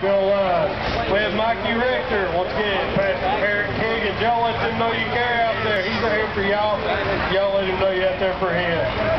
Bill uh, We have Mikey Rector once again, Pastor Eric King, and y'all let them know you care out there. He's out here for y'all. Y'all let him know you out there for him.